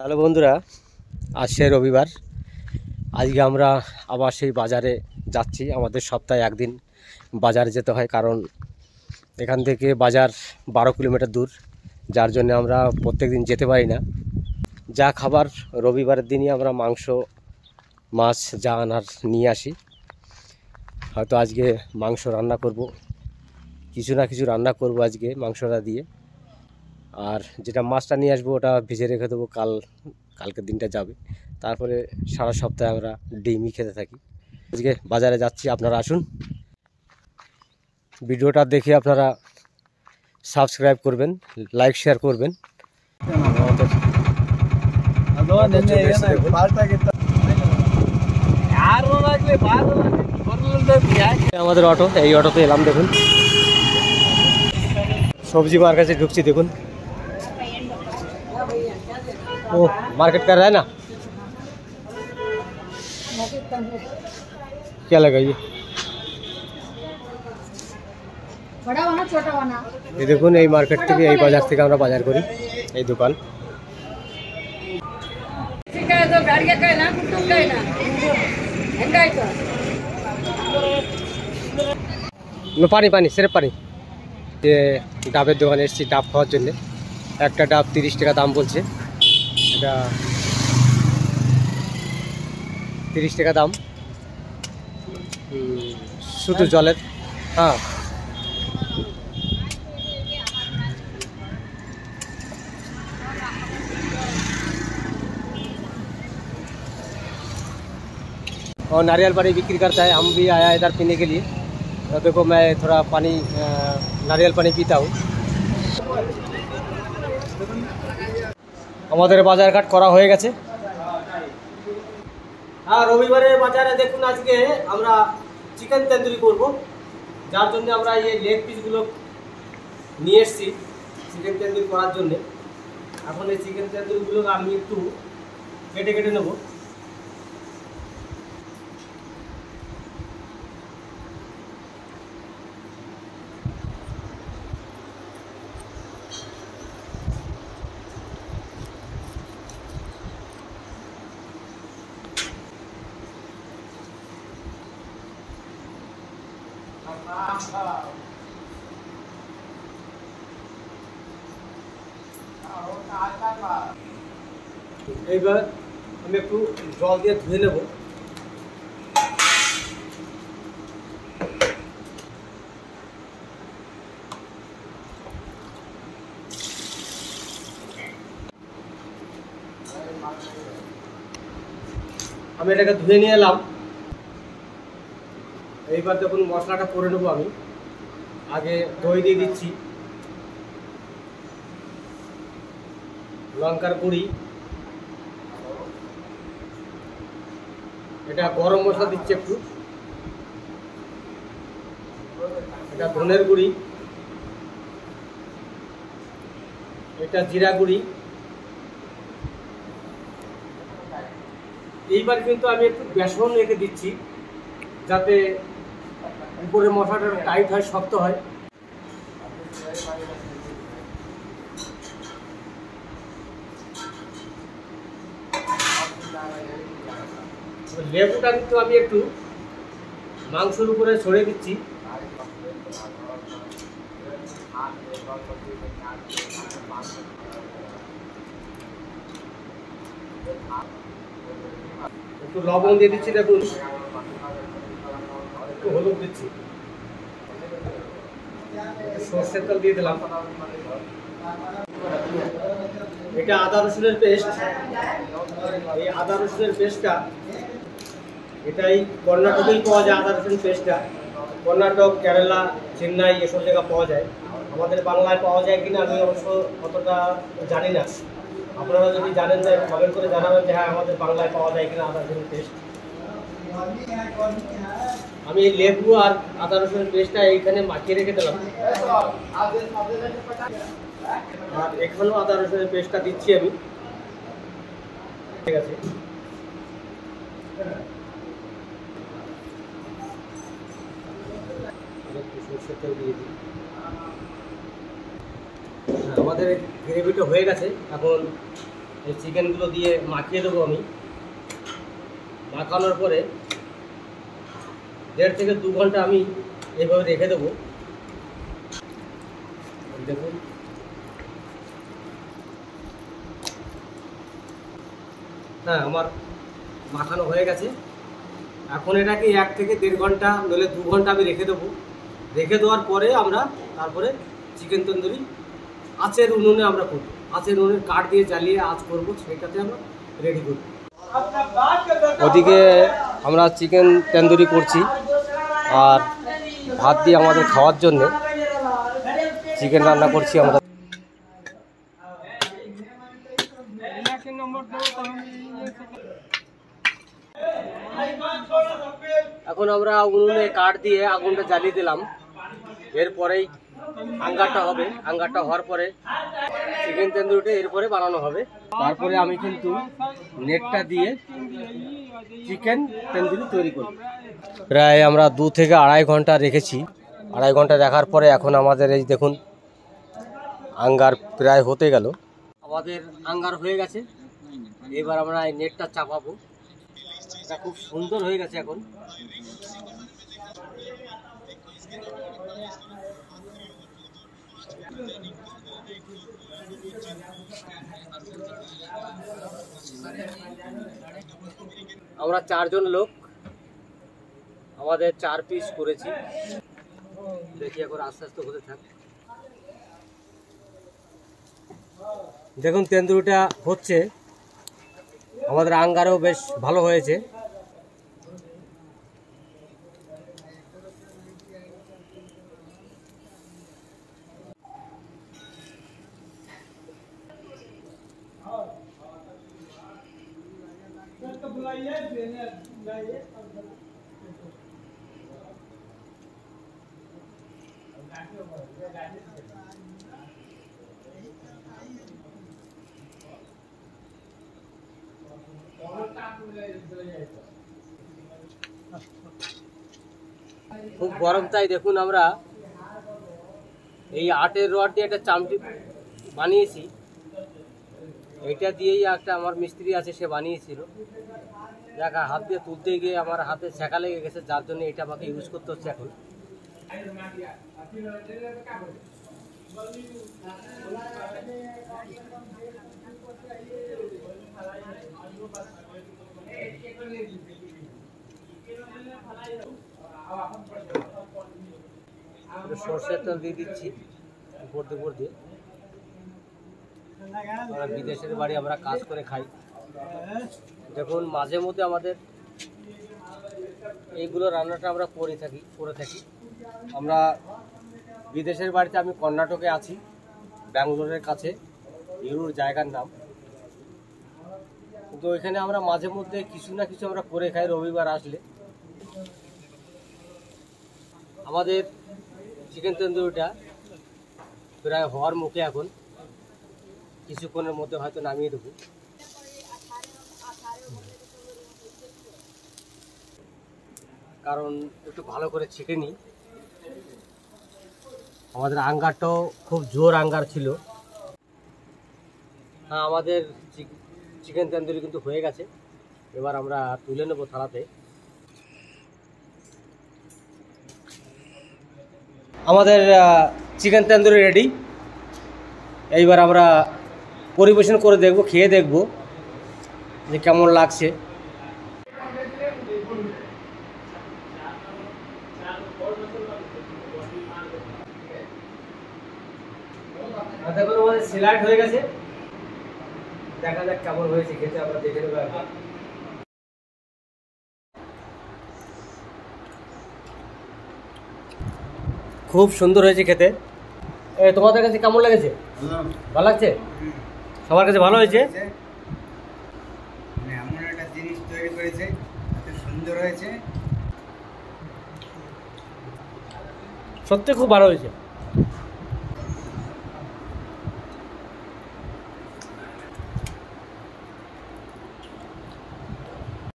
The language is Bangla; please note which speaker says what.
Speaker 1: হ্যালো বন্ধুরা আজ সে রবিবার। আজকে আমরা আবার সেই বাজারে যাচ্ছি। আমাদের সপ্তাহে একদিন বাজারে যেতে হয়, কারণ এখান থেকে বাজার বারো কিলোমিটার দূর। যার জন্য আমরা প্রত্যেক দিন যেতে পারি না। যা খাবার রবিবারের দিনই আমরা মাংস, মাছ, যা আনার নিয়ে আসি। হয়তো আজকে মাংস রান্না করব। কিছু না কিছু রান্না করব আজকে মাংসটা দিয়ে। আর যেটা মাছটা নিয়ে আসব ওটা ভিজে রেখে দেবো, কাল, কালকের দিনটা যাবে। তারপরে সারা সপ্তাহে আমরা ডিমই খেতে থাকি। আজকে বাজারে যাচ্ছি, আপনারা আসুন। ভিডিওটা দেখে আপনারা সাবস্ক্রাইব করবেন, লাইক, শেয়ার করবেন। আমাদের অটো, এই অটোতে এলাম, দেখুন। সবজি মার কাছে ঢুকছি, দেখুন। वो मार्केट कर रहा है ना क्या
Speaker 2: लगाइए
Speaker 1: এই দেখুন, এই মার্কেট থেকে, এই বাজার থেকে আমরা বাজার করি, এই দোকান। পানি পানি সেরে পানি। যে ডাবের দোকানে এসেছি, ডাব খাওয়ার জন্য। একটা ডাব তিরিশ টাকা দাম বলছে। এটা তিরিশ টাকা দাম হুম, শুধু জলের হ্যাঁ और नारियल पानी बिक्री करता है हम भी आया इधर पीने के लिए तो देखो मैं थोड़ा पानी अ, नारियल पानी पीता हूँ আমাদের বাজারঘাট করা হয়ে গেছে। হ্যাঁ রবিবারে বাজারে দেখুন আজকে আমরা চিকেন তন্দুরি করব। যার জন্য আমরা এই লেগ পিসগুলো নিয়ে এসেছি চিকেন তন্দুরি করার জন্যে। এখন এই চিকেন তেন্দুরিগুলো আমি একটু কেটে কেটে নেব। এইবার আমি একটু জল দিয়ে ধুয়ে নেব। আমি এটাকে ধুয়ে নিয়ে এলাম। এইবার দেখুন মশলাটা করে নেব আমি, আগে দই দিয়ে দিচ্ছি, লঙ্কার গুঁড়ি, এটা গরম মশলা দিচ্ছি একটু, এটা ধনের গুঁড়ি, এটা জিরা গুঁড়ি। এইবার কিন্তু আমি একটু বেসন রেখে দিচ্ছি, যাতে উপরে মশলাটা টাইট হয়, শক্ত হয়। লেবুটা কিন্তু আমি একটু মাংসের উপরে ছড়িয়ে দিচ্ছি। একটু লবণ দিয়ে দিচ্ছি দেখুন। একটু হলুদ দিচ্ছি। সর্ষের তেল দিয়ে দিলাম। এটা আদা রসুনের পেস্ট। এই আদা রসুনের পেস্টটা, এটাই কর্ণাটকেই পাওয়া যায় আদা রসুন পেস্টটা। কর্ণাটক, কেরালা, চেন্নাই এসব জায়গা পাওয়া যায়। আমাদের বাংলায় পাওয়া যায় কিনা আমি অবশ্য অতটা জানি না। আপনারা যদি জানেন যে কমেন্ট করে জানাবেন যে হ্যাঁ আমাদের বাংলায় পাওয়া যায় কিনা আদা রসুনের পেস্ট। আমি লেবু আর আদা রসুনের পেস্টটা এইখানে মাখিয়ে রেখে দিলাম। আর এখানেও আদা রসুনের পেস্টটা দিচ্ছি আমি। ঠিক আছে। হ্যাঁ, আমাদের গ্রেভিটা হয়ে গেছে। এখন এই চিকেনগুলো দিয়ে মাখিয়ে দেবো আমি। মাখানোর পরে দেড় থেকে দু ঘণ্টা আমি এইভাবে রেখে দেবো। দেখুন। হ্যাঁ আমার মাখানো হয়ে গেছে। এখন এটাকে এক থেকে দেড় ঘণ্টা নইলে দু ঘণ্টা আমি রেখে দেবো। রেখে দেওয়ার পরে আমরা তারপরে চিকেন তন্দুরি আঁচের উনুনে আমরা করব। আঁচের উনুনের কাঠ দিয়ে জ্বালিয়ে আঁচ করব সেটাতে আমরা রেডি করব। ওদিকে আমরা চিকেন তন্দুরি করছি। আর ভাত দিয়ে আমাদের খাওয়ার জন্য চিকেন রান্না করছি আমরা। এখন আমরা উনুনে কাঠ দিয়ে আগুনটা জ্বালিয়ে দিলাম। এরপরেই আঙ্গারটা হবে। আঙ্গারটা হওয়ার পরে চিকেন তন্দুরিটা এরপরে বানানো হবে। তারপরে আমি কিন্তু নেটটা দিয়ে চিকেন তন্দুরি তৈরি করব। প্রায় আমরা দু থেকে আড়াই ঘণ্টা রেখেছি। আড়াই ঘণ্টা রাখার পরে এখন আমাদের এই দেখুন, আঙ্গার প্রায় হতে গেল। আমাদের আঙ্গার হয়ে গেছে। এবার আমরা এই নেটটা চাপাবো। এটা খুব সুন্দর হয়ে গেছে এখন। আমরা চারজন লোক আমাদের চার পিস করেছি। দেখি এখন আস্তে আস্তে হতে থাক। দেখুন তেন্দুরিটা হচ্ছে। আমাদের আঙ্গারও বেশ ভালো হয়েছে। খুব গরম, তাই দেখুন আমরা এই আটের রড দিয়ে একটা চামটি বানিয়েছি। এটা দিয়েই একটা আমার মিস্ত্রি আছে, সে বানিয়েছিল। দেখা হাত দিয়ে তুলতে গিয়ে আমার হাতে ছেঁকা লেগে গেছে, যার জন্য এটা আমাকে ইউজ করতে হচ্ছে এখন। সর্ষের তেল দিয়ে দিচ্ছি, উপর দিয়ে উপর দিয়ে। বিদেশের বাড়ি আমরা কাজ করে খাই। দেখুন, মাঝে মধ্যে আমাদের এইগুলো রান্নাটা আমরা করে থাকি করে থাকি। আমরা বিদেশের বাড়িতে আমি কর্ণাটকে আছি, ব্যাঙ্গালোরের কাছে ইউরোর জায়গার নাম। কিন্তু এখানে আমরা মাঝে মধ্যে কিছু না কিছু আমরা করে খাই রবিবার আসলে। আমাদের চিকেন তন্দুরিটা প্রায় হওয়ার মুখে এখন। কিছুক্ষণের মধ্যে হয়তো নামিয়ে দেবো। কারণ একটু ভালো করে ছেঁকে নিই। আমাদের আঙ্গারটাও খুব জোর আঙ্গার ছিল। হ্যাঁ আমাদের চিকেন তন্দুরি কিন্তু হয়ে গেছে। এবার আমরা তুলে নেব থালাতে। আমাদের চিকেন তন্দুরি রেডি। এইবার আমরা পরিবেশন করে দেখব, খেয়ে দেখব যে কেমন লাগছে। দেখুন আমাদের সিলাইট হয়ে গেছে। দেখা যাক কেমন হয়েছে খেতে আমরা দেখে নেব একবার। খুব সুন্দর হয়েছে খেতে। তোমাদের কাছে কেমন লেগেছে? ভালো। লাগছে? সবার কাছে ভালো হয়েছে।
Speaker 3: মানে এমন একটা জিনিস তৈরি করেছে এত সুন্দর হয়েছে।
Speaker 1: সত্যি খুব ভালো হয়েছে।